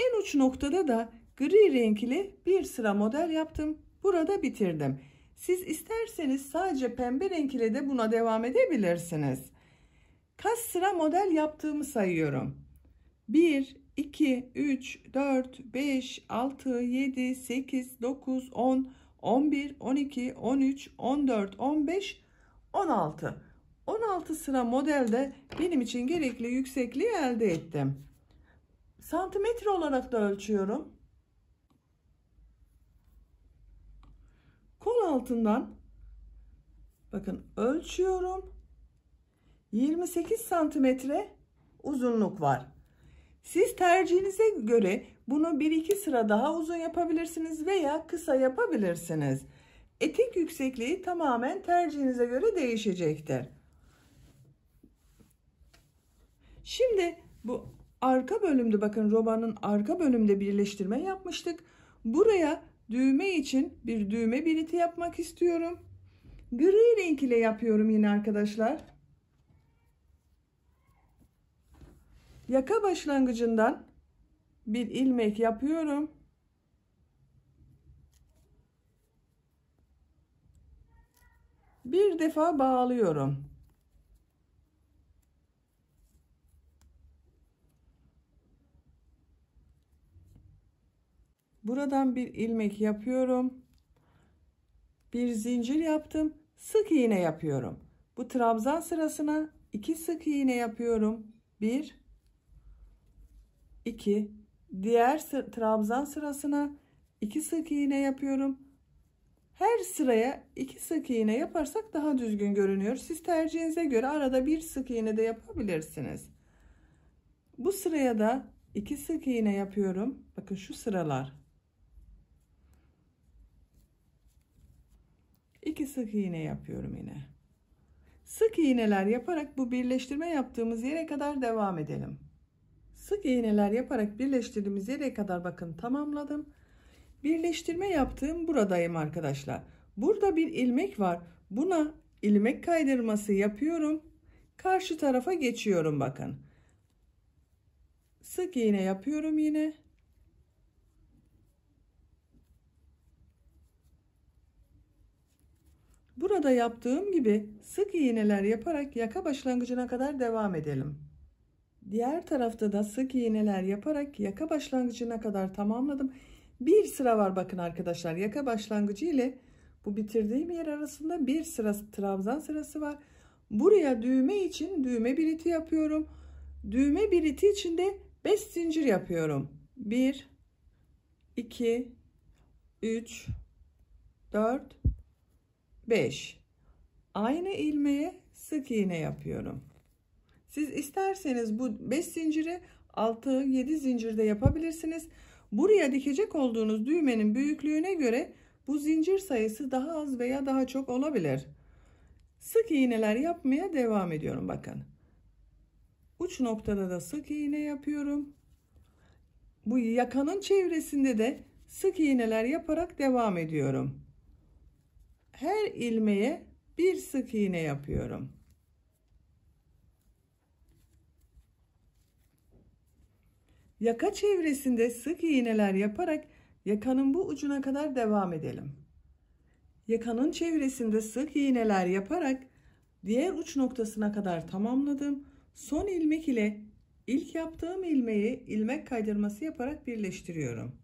En uç noktada da gri renkli bir sıra model yaptım. Burada bitirdim. Siz isterseniz sadece pembe renk ile de buna devam edebilirsiniz. Kaç sıra model yaptığımı sayıyorum. 1, 2, 3, 4, 5, 6, 7, 8, 9, 10, 11, 12, 13, 14, 15, 16. 16 sıra modelde benim için gerekli yüksekliği elde ettim. Santimetre olarak da ölçüyorum. Kol altından bakın ölçüyorum. 28 santimetre uzunluk var. Siz tercihinize göre bunu 1-2 sıra daha uzun yapabilirsiniz veya kısa yapabilirsiniz. Etek yüksekliği tamamen tercihinize göre değişecektir. Şimdi bu arka bölümde bakın robanın arka bölümde birleştirme yapmıştık. Buraya düğme için bir düğme biriti yapmak istiyorum. Gri renk ile yapıyorum yine arkadaşlar. Yaka başlangıcından bir ilmek yapıyorum. Bir defa bağlıyorum. Buradan bir ilmek yapıyorum. Bir zincir yaptım. Sık iğne yapıyorum. Bu trabzan sırasına iki sık iğne yapıyorum. Bir, iki, diğer trabzan sırasına 2 sık iğne yapıyorum. Her sıraya 2 sık iğne yaparsak daha düzgün görünüyor. Siz tercihinize göre arada bir sık iğne de yapabilirsiniz. Bu sıraya da 2 sık iğne yapıyorum. Bakın şu sıralar. 2 sık iğne yapıyorum yine. Sık iğneler yaparak bu birleştirme yaptığımız yere kadar devam edelim. Sık iğneler yaparak birleştirdiğimiz yere kadar bakın tamamladım. Birleştirme yaptığım buradayım arkadaşlar. Burada bir ilmek var. Buna ilmek kaydırması yapıyorum. Karşı tarafa geçiyorum bakın. Sık iğne yapıyorum yine. Burada yaptığım gibi sık iğneler yaparak yaka başlangıcına kadar devam edelim. Diğer tarafta da sık iğneler yaparak yaka başlangıcına kadar tamamladım. Bir sıra var bakın arkadaşlar yaka başlangıcı ile bu bitirdiğim yer arasında bir sıra trabzan sırası var. Buraya düğme için düğme biriti yapıyorum. Düğme biriti için de 5 zincir yapıyorum. 1 2 3 4 5 aynı ilmeğe sık iğne yapıyorum. Siz isterseniz bu 5 zinciri 6-7 zincirde yapabilirsiniz. Buraya dikecek olduğunuz düğmenin büyüklüğüne göre bu zincir sayısı daha az veya daha çok olabilir. Sık iğneler yapmaya devam ediyorum bakın. Uç noktada da sık iğne yapıyorum. Bu yakanın çevresinde de sık iğneler yaparak devam ediyorum. Her ilmeğe bir sık iğne yapıyorum. Yaka çevresinde sık iğneler yaparak yakanın bu ucuna kadar devam edelim. Yakanın çevresinde sık iğneler yaparak diğer uç noktasına kadar tamamladım. Son ilmek ile ilk yaptığım ilmeği ilmek kaydırması yaparak birleştiriyorum.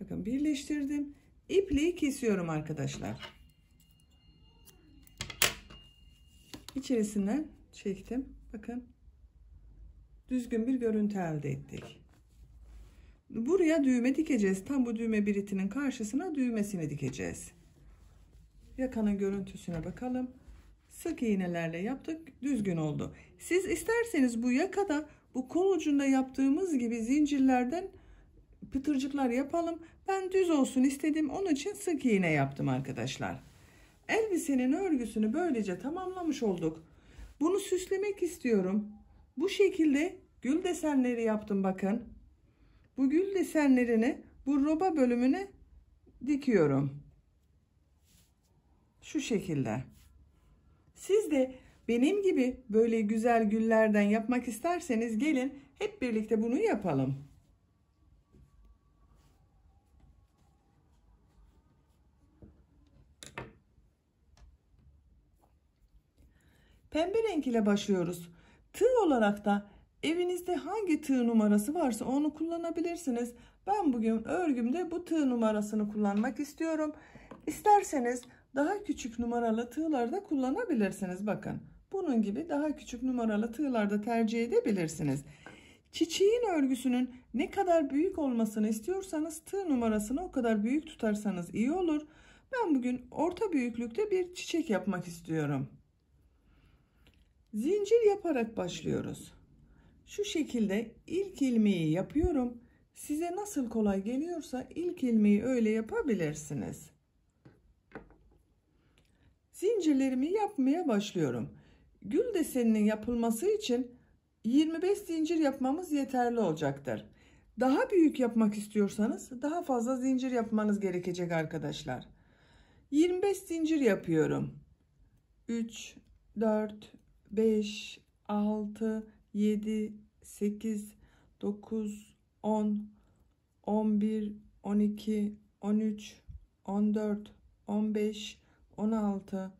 Bakın birleştirdim. İpliği kesiyorum arkadaşlar. İçerisinden çektim. Bakın düzgün bir görüntü elde ettik. Buraya düğme dikeceğiz. Tam bu düğme biritinin karşısına düğmesini dikeceğiz. Yakanın görüntüsüne bakalım. Sık iğnelerle yaptık. Düzgün oldu. Siz isterseniz bu yakada bu kol ucunda yaptığımız gibi zincirlerden pıtırcıklar yapalım. Ben düz olsun istedim. Onun için sık iğne yaptım arkadaşlar. Elbisenin örgüsünü böylece tamamlamış olduk. Bunu süslemek istiyorum. Bu şekilde gül desenleri yaptım bakın. Bu gül desenlerini bu roba bölümüne dikiyorum. Şu şekilde. Siz de benim gibi böyle güzel güllerden yapmak isterseniz gelin hep birlikte bunu yapalım. Pembe renk ile başlıyoruz. Tığ olarak da evinizde hangi tığ numarası varsa onu kullanabilirsiniz. Ben bugün örgümde bu tığ numarasını kullanmak istiyorum. İsterseniz daha küçük numaralı tığlar da kullanabilirsiniz. Bakın bunun gibi daha küçük numaralı tığlar da tercih edebilirsiniz. Çiçeğin örgüsünün ne kadar büyük olmasını istiyorsanız tığ numarasını o kadar büyük tutarsanız iyi olur. Ben bugün orta büyüklükte bir çiçek yapmak istiyorum. Zincir yaparak başlıyoruz. Şu şekilde ilk ilmeği yapıyorum. Size nasıl kolay geliyorsa ilk ilmeği öyle yapabilirsiniz. Zincirlerimi yapmaya başlıyorum. Gül deseninin yapılması için 25 zincir yapmamız yeterli olacaktır. Daha büyük yapmak istiyorsanız daha fazla zincir yapmanız gerekecek arkadaşlar. 25 zincir yapıyorum. 3, 4, 5, 6, 7, 8, 9, 10, 11, 12, 13, 14, 15, 16,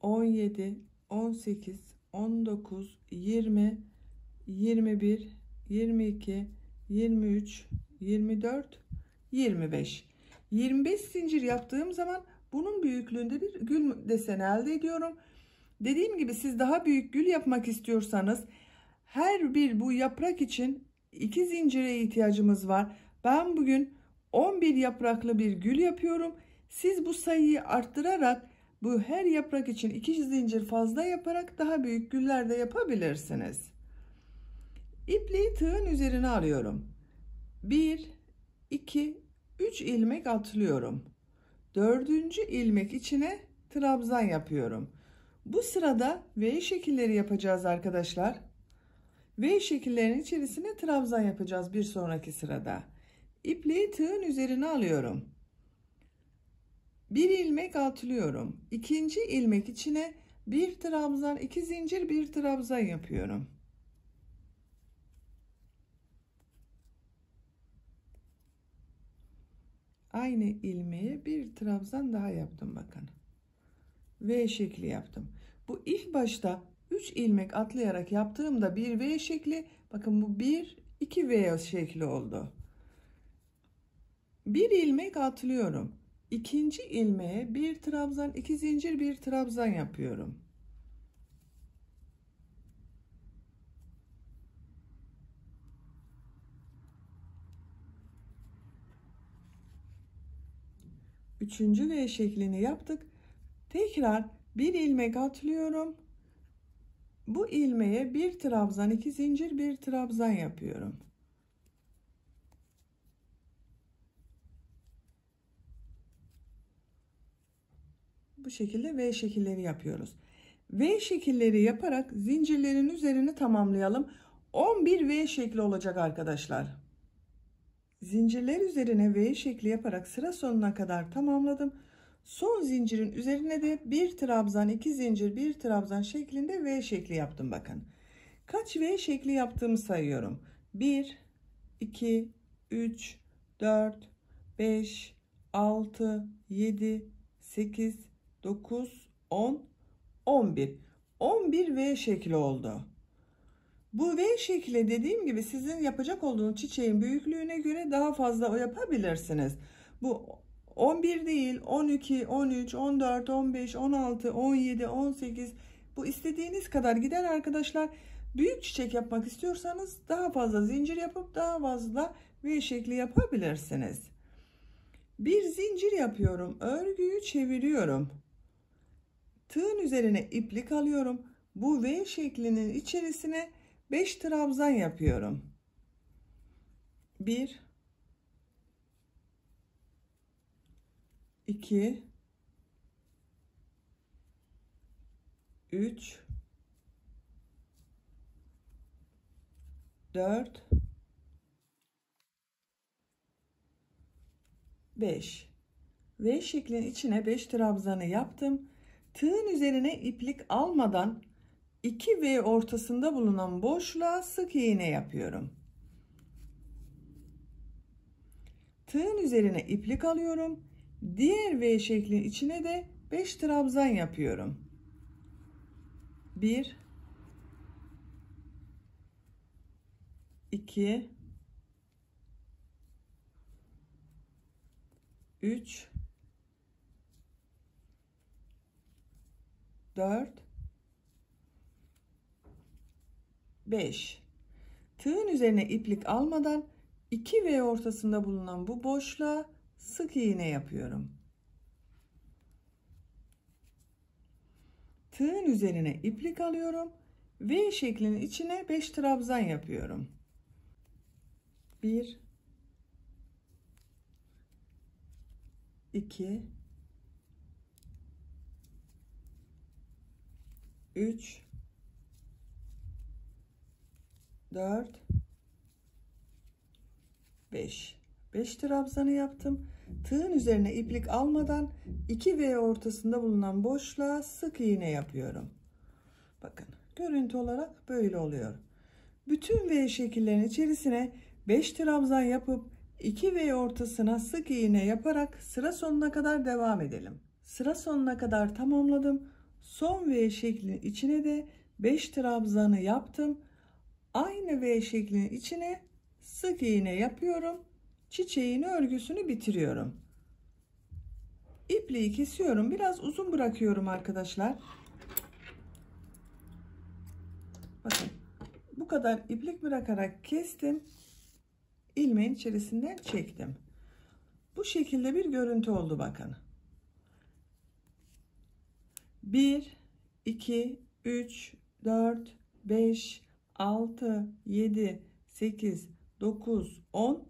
17, 18, 19, 20, 21, 22, 23, 24, 25. 25 zincir yaptığım zaman bunun büyüklüğünde bir gül deseni elde ediyorum. Dediğim gibi siz daha büyük gül yapmak istiyorsanız Her bir bu yaprak için iki zincire ihtiyacımız var. Ben bugün 11 yapraklı bir gül yapıyorum. Siz bu sayıyı arttırarak bu her yaprak için iki zincir fazla yaparak daha büyük güller de yapabilirsiniz. İpliği tığın üzerine alıyorum. 1, 2, 3 ilmek atlıyorum. Dördüncü ilmek içine trabzan yapıyorum. Bu sırada V şekilleri yapacağız arkadaşlar. V şekillerinin içerisine trabzan yapacağız bir sonraki sırada. İpliği tığın üzerine alıyorum. Bir ilmek atlıyorum. İkinci ilmek içine bir trabzan, iki zincir, bir trabzan yapıyorum. Aynı ilmeğe bir trabzan daha yaptım bakın. V şekli yaptım. Bu ilk başta 3 ilmek atlayarak yaptığımda bir V şekli bakın bu bir 2 V şekli oldu. Bir ilmek atlıyorum. İkinci ilmeğe bir trabzan, iki zincir, bir trabzan yapıyorum. Üçüncü V şeklini yaptık. Tekrar bir ilmek atlıyorum. Bu ilmeğe bir trabzan, iki zincir, bir trabzan yapıyorum. Bu şekilde V şekilleri yapıyoruz. V şekilleri yaparak zincirlerin üzerini tamamlayalım. 11 V şekli olacak arkadaşlar. Zincirler üzerine V şekli yaparak sıra sonuna kadar tamamladım. Son zincirin üzerine de bir trabzan, iki zincir, bir trabzan şeklinde V şekli yaptım bakın. Kaç V şekli yaptığımı sayıyorum. 1, 2, 3, 4, 5, 6, 7, 8, 9, 10, 11. 11 V şekli oldu. Bu V şekli dediğim gibi sizin yapacak olduğunuz çiçeğin büyüklüğüne göre daha fazla yapabilirsiniz. Bu 11 değil 12, 13, 14, 15, 16, 17, 18 bu istediğiniz kadar gider arkadaşlar. Büyük çiçek yapmak istiyorsanız daha fazla zincir yapıp daha fazla V şekli yapabilirsiniz. Bir zincir yapıyorum. Örgüyü çeviriyorum. Tığın üzerine iplik alıyorum. Bu V şeklinin içerisine 5 trabzan yapıyorum. 1 2 3 4 5 V şeklin içine 5 trabzanı yaptım. Tığın üzerine iplik almadan 2 V ortasında bulunan boşluğa sık iğne yapıyorum. Tığın üzerine iplik alıyorum. Diğer V şeklin içine de 5 trabzan yapıyorum. 1 2 3 4 5 Tığın üzerine iplik almadan 2 V ortasında bulunan bu boşluğa sık iğne yapıyorum. Tığın üzerine iplik alıyorum. V şeklinin içine 5 trabzan yapıyorum. 1 2 3 4 5 5 trabzanı yaptım. Tığın üzerine iplik almadan 2 V ortasında bulunan boşluğa sık iğne yapıyorum. Bakın görüntü olarak böyle oluyor. Bütün V şekillerin içerisine 5 trabzan yapıp 2 V ortasına sık iğne yaparak sıra sonuna kadar devam edelim. Sıra sonuna kadar tamamladım. Son V şeklinin içine de 5 trabzanı yaptım. Aynı V şeklinin içine sık iğne yapıyorum. Çiçeğin örgüsünü bitiriyorum. İpliği kesiyorum. Biraz uzun bırakıyorum arkadaşlar. Bakın. Bu kadar iplik bırakarak kestim. ilmeğin içerisinden çektim. Bu şekilde bir görüntü oldu bakın. 1 2 3 4 5 6 7 8 9 10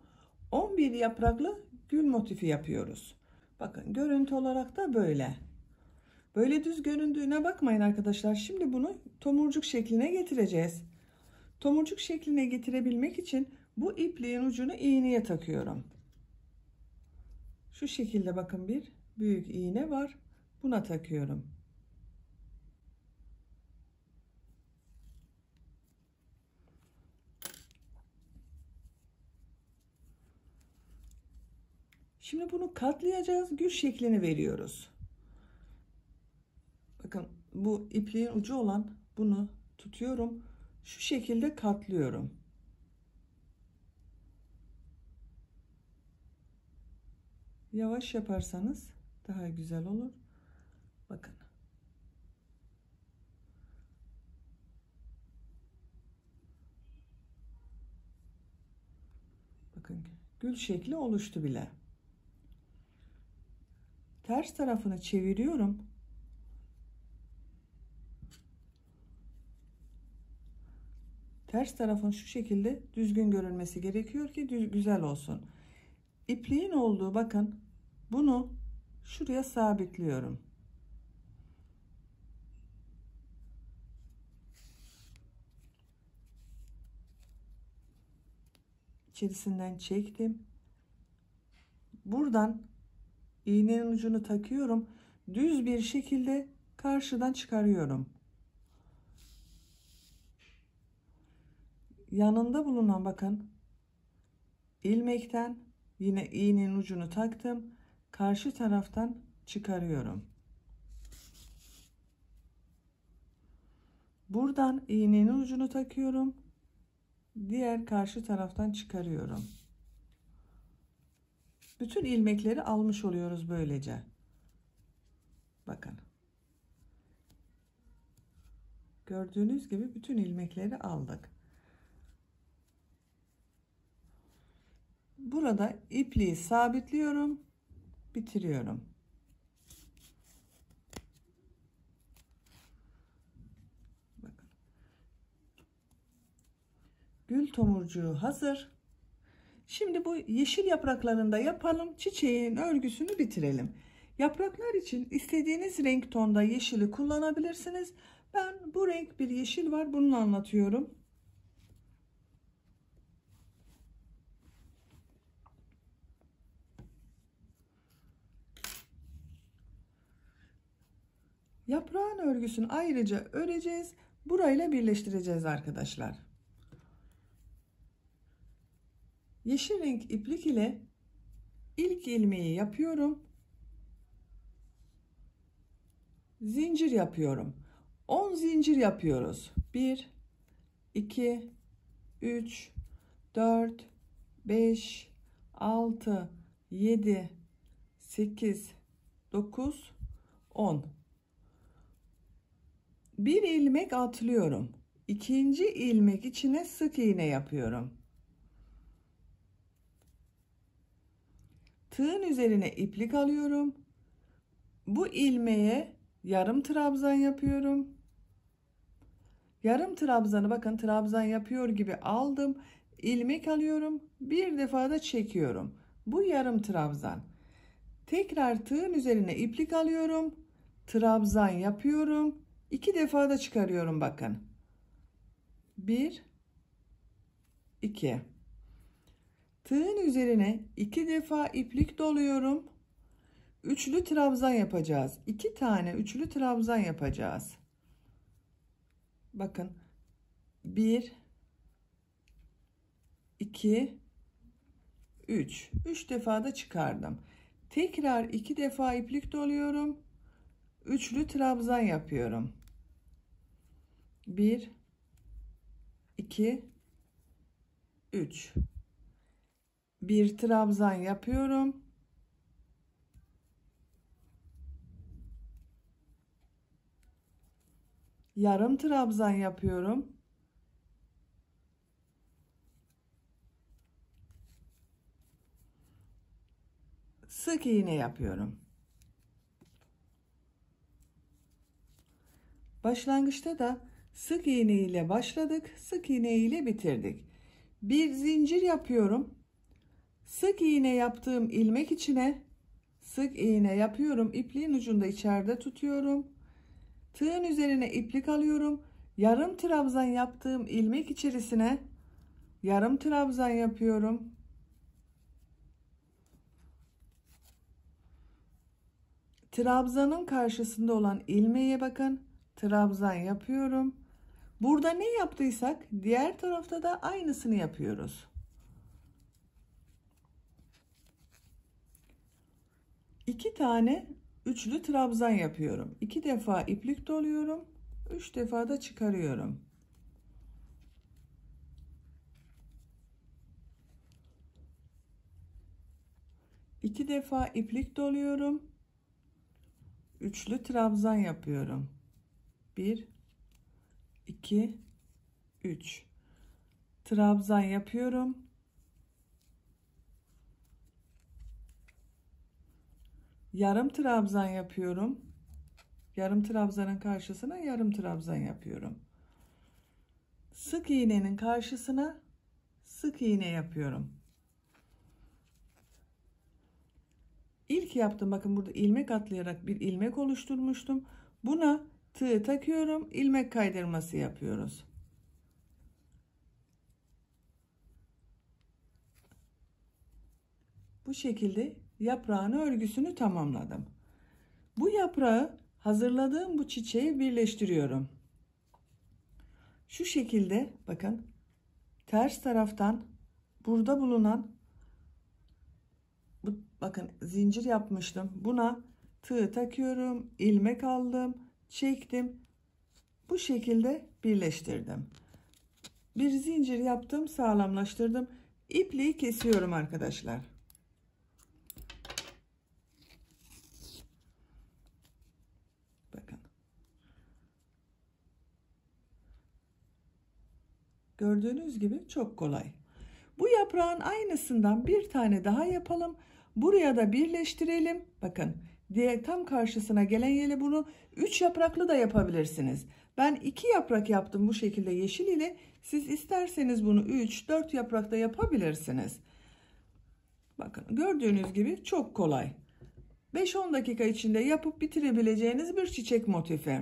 11 yapraklı gül motifi yapıyoruz. Bakın görüntü olarak da böyle. Böyle düz göründüğüne bakmayın arkadaşlar. Şimdi bunu tomurcuk şekline getireceğiz. Tomurcuk şekline getirebilmek için bu ipliğin ucunu iğneye takıyorum. Şu şekilde bakın bir büyük iğne var. Buna takıyorum. Şimdi bunu katlayacağız. Gül şeklini veriyoruz. Bakın bu ipliğin ucu olan bunu tutuyorum. Şu şekilde katlıyorum. Yavaş yaparsanız daha güzel olur. Bakın. Bakın gül şekli oluştu bile. Ters tarafını çeviriyorum. Ters tarafın şu şekilde düzgün görünmesi gerekiyor ki düz, güzel olsun. İpliğin olduğu bakın bunu şuraya sabitliyorum. İçerisinden çektim. Buradan iğnenin ucunu takıyorum. Düz bir şekilde karşıdan çıkarıyorum. yanında bulunan bakın ilmekten yine iğnenin ucunu taktım karşı taraftan çıkarıyorum buradan iğnenin ucunu takıyorum diğer karşı taraftan çıkarıyorum bütün ilmekleri almış oluyoruz böylece. Bakın. Gördüğünüz gibi bütün ilmekleri aldık. Burada ipliği sabitliyorum bitiriyorum. Bakın. gül tomurcuğu hazır şimdi bu yeşil yapraklarında yapalım çiçeğin örgüsünü bitirelim yapraklar için istediğiniz renk tonda yeşili kullanabilirsiniz ben bu renk bir yeşil var bunu anlatıyorum Yaprağın örgüsünü ayrıca öreceğiz. Burayla birleştireceğiz arkadaşlar. Yeşil renk iplik ile ilk ilmeği yapıyorum. Zincir yapıyorum. 10 zincir yapıyoruz. 1 2 3 4 5 6 7 8 9 10 bir ilmek atlıyorum. İkinci ilmek içine sık iğne yapıyorum. Tığın üzerine iplik alıyorum. Bu ilmeğe yarım trabzan yapıyorum. Yarım trabzanı bakın trabzan yapıyor gibi aldım. ilmek alıyorum. Bir defa da çekiyorum. Bu yarım trabzan. Tekrar tığın üzerine iplik alıyorum. Trabzan yapıyorum İki defa da çıkarıyorum bakın. Bir, iki. Tığın üzerine iki defa iplik doluyorum. Üçlü trabzan yapacağız. İki tane üçlü trabzan yapacağız. Bakın. Bir, iki, üç. Üç defa da çıkardım. Tekrar iki defa iplik doluyorum. Üçlü trabzan yapıyorum. 1 2 3 bir trabzan yapıyorum. Yarım trabzan yapıyorum. Sık iğne yapıyorum. Başlangıçta da sık iğne ile başladık, sık iğne ile bitirdik. Bir zincir yapıyorum. Sık iğne yaptığım ilmek içine sık iğne yapıyorum. İpliğin ucunda içeride tutuyorum. Tığın üzerine iplik alıyorum. Yarım trabzan yaptığım ilmek içerisine yarım trabzan yapıyorum. Trabzanın karşısında olan ilmeğe bakın. Trabzan yapıyorum. Burada ne yaptıysak diğer tarafta da aynısını yapıyoruz. İki tane üçlü trabzan yapıyorum. İki defa iplik doluyorum. Üç defa da çıkarıyorum. İki defa iplik doluyorum. Üçlü trabzan yapıyorum. Bir, iki, üç. Trabzan yapıyorum. Yarım trabzan yapıyorum. Yarım trabzanın karşısına yarım trabzan yapıyorum. Sık iğnenin karşısına sık iğne yapıyorum. İlk yaptım bakın burada ilmek atlayarak bir ilmek oluşturmuştum. Buna tığ takıyorum. ilmek kaydırması yapıyoruz. Bu şekilde yaprağın örgüsünü tamamladım. Bu yaprağı hazırladığım bu çiçeği birleştiriyorum. Şu şekilde bakın ters taraftan burada bulunan bu bakın zincir yapmıştım. Buna tığ takıyorum, ilmek aldım, çektim. Bu şekilde birleştirdim. Bir zincir yaptım, sağlamlaştırdım. İpliği kesiyorum arkadaşlar. Bakın. Gördüğünüz gibi çok kolay. Bu yaprağın aynısından bir tane daha yapalım. Buraya da birleştirelim. Bakın diye tam karşısına gelen yere bunu 3 yapraklı da yapabilirsiniz. Ben 2 yaprak yaptım bu şekilde yeşil ile. Siz isterseniz bunu 3 4 yaprakta yapabilirsiniz. Bakın gördüğünüz gibi çok kolay. 5-10 dakika içinde yapıp bitirebileceğiniz bir çiçek motifi.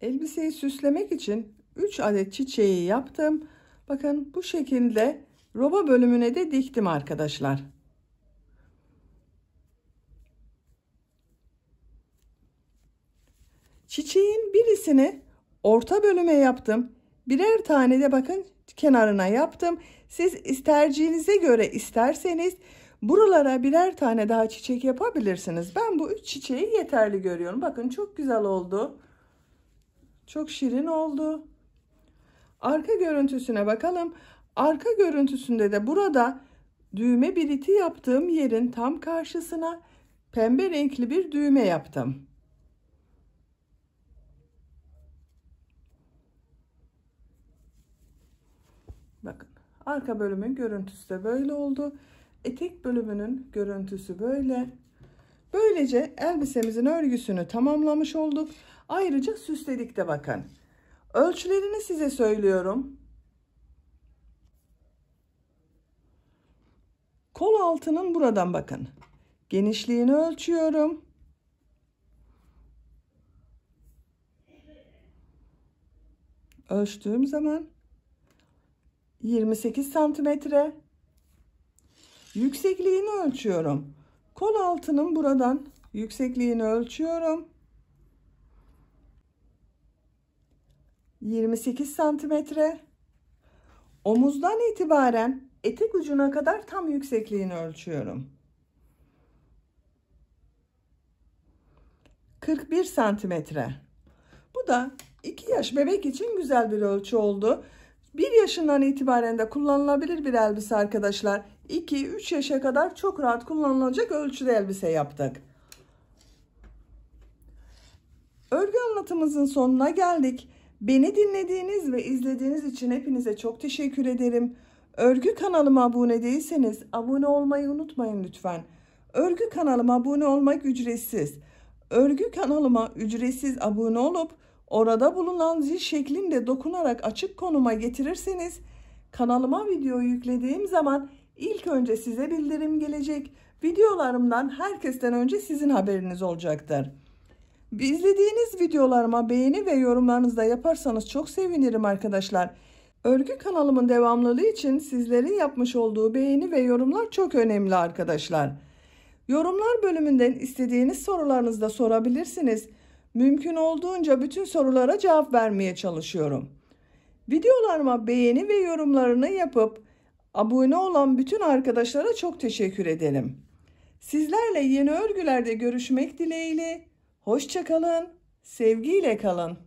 Elbiseyi süslemek için 3 adet çiçeği yaptım. Bakın bu şekilde roba bölümüne de diktim arkadaşlar. Çiçeğin birisini orta bölüme yaptım. Birer tane de bakın kenarına yaptım. Siz isterciğinize göre isterseniz buralara birer tane daha çiçek yapabilirsiniz. Ben bu üç çiçeği yeterli görüyorum. Bakın çok güzel oldu. Çok şirin oldu. Arka görüntüsüne bakalım. Arka görüntüsünde de burada düğme biriti yaptığım yerin tam karşısına pembe renkli bir düğme yaptım. Bakın arka bölümün görüntüsü de böyle oldu. Etek bölümünün görüntüsü böyle. Böylece elbisemizin örgüsünü tamamlamış olduk. Ayrıca süsledik de bakın. Ölçülerini size söylüyorum. Kol altının buradan bakın. Genişliğini ölçüyorum. Ölçtüğüm zaman 28 santimetre. Yüksekliğini ölçüyorum. Kol altının buradan yüksekliğini ölçüyorum. 28 santimetre. Omuzdan itibaren etek ucuna kadar tam yüksekliğini ölçüyorum. 41 santimetre. Bu da 2 yaş bebek için güzel bir ölçü oldu. 1 yaşından itibaren de kullanılabilir bir elbise arkadaşlar. 2-3 yaşa kadar çok rahat kullanılacak ölçüde elbise yaptık. Örgü anlatımızın sonuna geldik. Beni dinlediğiniz ve izlediğiniz için hepinize çok teşekkür ederim. Örgü kanalıma abone değilseniz abone olmayı unutmayın lütfen. Örgü kanalıma abone olmak ücretsiz. Örgü kanalıma ücretsiz abone olup orada bulunan zil şeklinde dokunarak açık konuma getirirseniz kanalıma video yüklediğim zaman ilk önce size bildirim gelecek. Videolarımdan herkesten önce sizin haberiniz olacaktır. İzlediğiniz videolarıma beğeni ve yorumlarınızı da yaparsanız çok sevinirim arkadaşlar. Örgü kanalımın devamlılığı için sizlerin yapmış olduğu beğeni ve yorumlar çok önemli arkadaşlar. Yorumlar bölümünden istediğiniz sorularınızı da sorabilirsiniz. Mümkün olduğunca bütün sorulara cevap vermeye çalışıyorum. Videolarıma beğeni ve yorumlarını yapıp abone olan bütün arkadaşlara çok teşekkür ederim. Sizlerle yeni örgülerde görüşmek dileğiyle. Hoşçakalın, sevgiyle kalın.